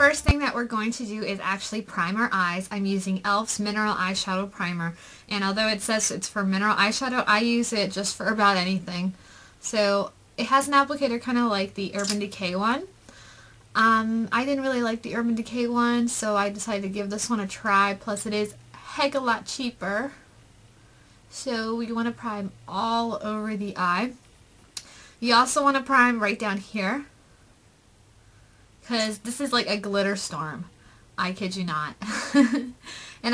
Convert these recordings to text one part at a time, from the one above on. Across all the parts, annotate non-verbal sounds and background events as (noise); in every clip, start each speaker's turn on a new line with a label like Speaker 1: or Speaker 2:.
Speaker 1: first thing that we're going to do is actually prime our eyes. I'm using e.l.f.'s Mineral Eyeshadow Primer. And although it says it's for mineral eyeshadow, I use it just for about anything. So it has an applicator kind of like the Urban Decay one. Um, I didn't really like the Urban Decay one, so I decided to give this one a try. Plus it is heck a lot cheaper. So we want to prime all over the eye. You also want to prime right down here. Because this is like a glitter storm. I kid you not. (laughs) and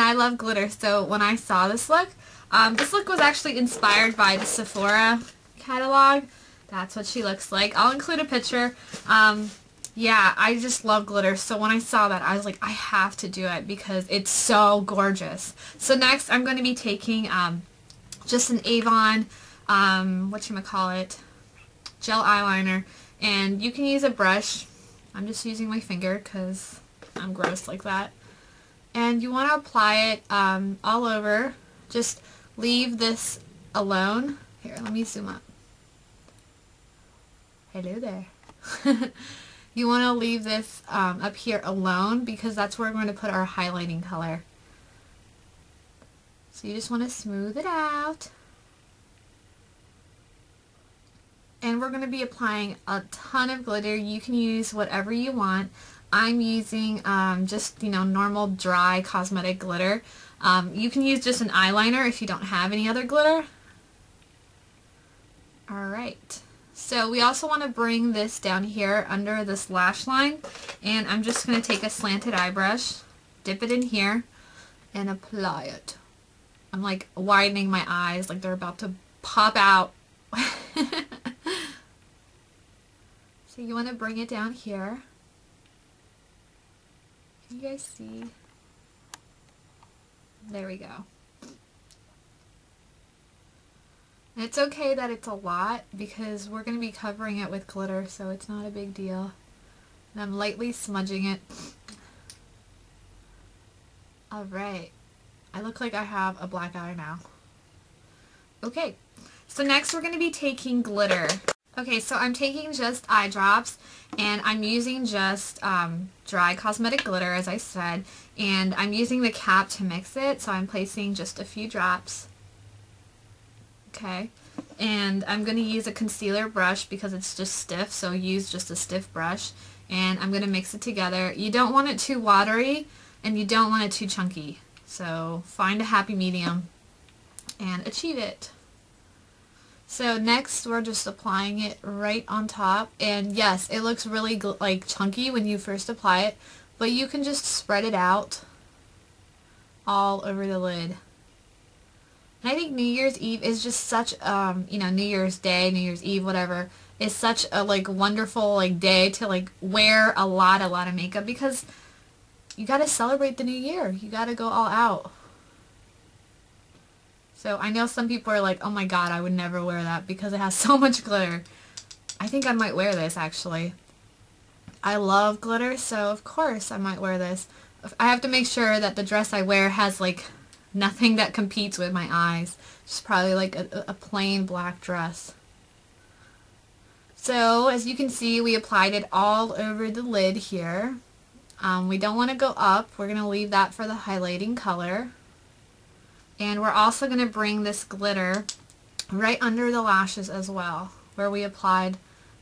Speaker 1: I love glitter, so when I saw this look, um, this look was actually inspired by the Sephora catalog. That's what she looks like. I'll include a picture. Um, yeah, I just love glitter. So when I saw that, I was like, I have to do it because it's so gorgeous. So next, I'm going to be taking um, just an Avon, um, whatchamacallit, gel eyeliner. And you can use a brush. I'm just using my finger because I'm gross like that. And you want to apply it um, all over. Just leave this alone. Here, let me zoom up. Hello there. (laughs) you want to leave this um, up here alone because that's where we're going to put our highlighting color. So you just want to smooth it out. We're going to be applying a ton of glitter. You can use whatever you want. I'm using um, just, you know, normal dry cosmetic glitter. Um, you can use just an eyeliner if you don't have any other glitter. Alright. So we also want to bring this down here under this lash line. And I'm just going to take a slanted eye brush, dip it in here, and apply it. I'm like widening my eyes like they're about to pop out. (laughs) so you want to bring it down here. Can you guys see? There we go. it's okay that it's a lot because we're going to be covering it with glitter so it's not a big deal. And I'm lightly smudging it. Alright. I look like I have a black eye now. Okay. So next we're going to be taking glitter. Okay, so I'm taking just eye drops, and I'm using just um, dry cosmetic glitter, as I said, and I'm using the cap to mix it, so I'm placing just a few drops. Okay, and I'm going to use a concealer brush because it's just stiff, so use just a stiff brush, and I'm going to mix it together. You don't want it too watery, and you don't want it too chunky, so find a happy medium and achieve it. So next we're just applying it right on top and yes it looks really like chunky when you first apply it but you can just spread it out all over the lid. And I think New Year's Eve is just such um you know New Year's Day, New Year's Eve whatever is such a like wonderful like day to like wear a lot a lot of makeup because you got to celebrate the new year. You got to go all out. So I know some people are like, oh my god, I would never wear that because it has (laughs) so much glitter. I think I might wear this actually. I love glitter, so of course I might wear this. I have to make sure that the dress I wear has like nothing that competes with my eyes. Just probably like a, a plain black dress. So as you can see, we applied it all over the lid here. Um, we don't want to go up. We're going to leave that for the highlighting color. And we're also going to bring this glitter right under the lashes as well, where we applied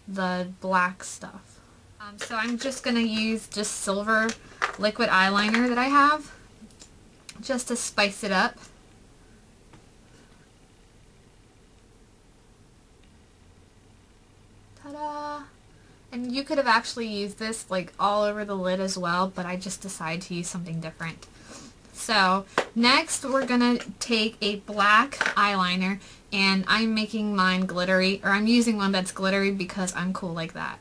Speaker 1: the black stuff. Um, so I'm just going to use just silver liquid eyeliner that I have, just to spice it up. Ta-da! And you could have actually used this like all over the lid as well, but I just decided to use something different. So next we're going to take a black eyeliner and I'm making mine glittery, or I'm using one that's glittery because I'm cool like that.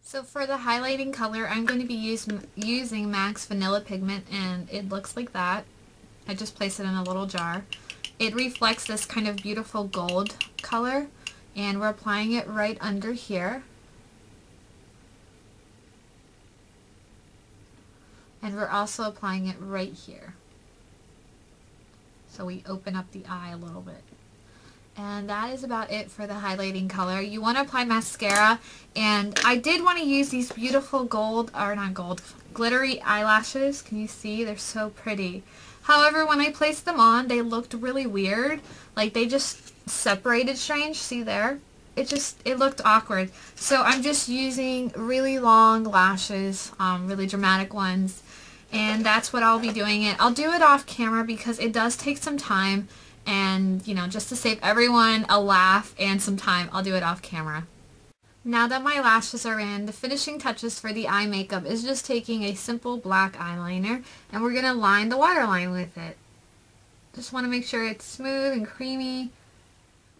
Speaker 1: So for the highlighting color, I'm going to be use, using MAC's Vanilla Pigment, and it looks like that. I just place it in a little jar. It reflects this kind of beautiful gold color and we're applying it right under here. And we're also applying it right here. So we open up the eye a little bit. And that is about it for the highlighting color. You want to apply mascara. And I did want to use these beautiful gold, or not gold, glittery eyelashes. Can you see? They're so pretty. However, when I placed them on, they looked really weird. Like they just separated strange. See there? It just, it looked awkward. So I'm just using really long lashes, um, really dramatic ones. And that's what I'll be doing it. I'll do it off camera because it does take some time and you know just to save everyone a laugh and some time I'll do it off camera. Now that my lashes are in, the finishing touches for the eye makeup is just taking a simple black eyeliner and we're going to line the waterline with it. Just want to make sure it's smooth and creamy.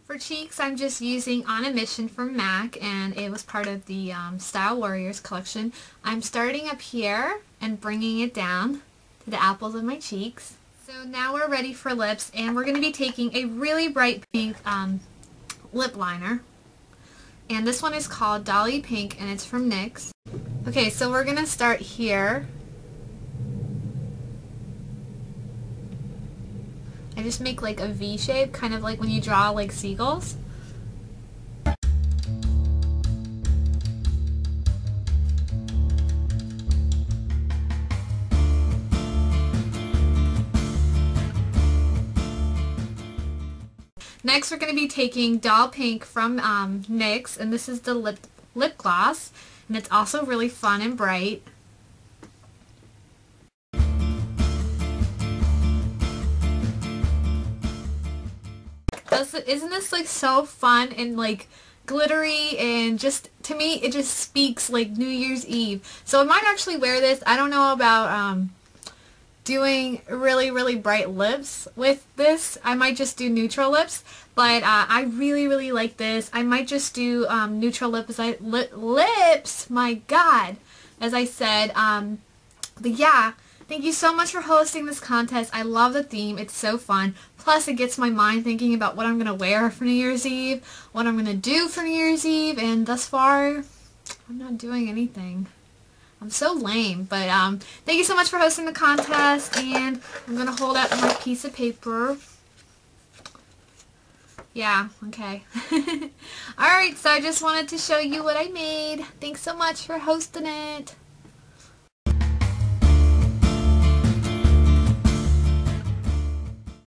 Speaker 1: For cheeks, I'm just using On a Mission from MAC and it was part of the um, Style Warriors collection. I'm starting up here and bringing it down to the apples of my cheeks. So now we're ready for lips and we're going to be taking a really bright pink um, lip liner. And this one is called Dolly Pink and it's from NYX. Okay, so we're going to start here. I just make like a V shape, kind of like when you draw like seagulls. Next, we're going to be taking Doll Pink from um, NYX, and this is the lip, lip gloss, and it's also really fun and bright. Isn't this like so fun and like glittery and just to me it just speaks like New Year's Eve. So I might actually wear this. I don't know about um, doing really, really bright lips with this. I might just do neutral lips, but uh, I really, really like this. I might just do um, neutral lips, I, li lips, my god, as I said. Um, but yeah, thank you so much for hosting this contest. I love the theme. It's so fun. Plus, it gets my mind thinking about what I'm going to wear for New Year's Eve, what I'm going to do for New Year's Eve, and thus far, I'm not doing anything. I'm so lame, but um, thank you so much for hosting the contest, and I'm going to hold up my piece of paper. Yeah, okay. (laughs) Alright, so I just wanted to show you what I made. Thanks so much for hosting it.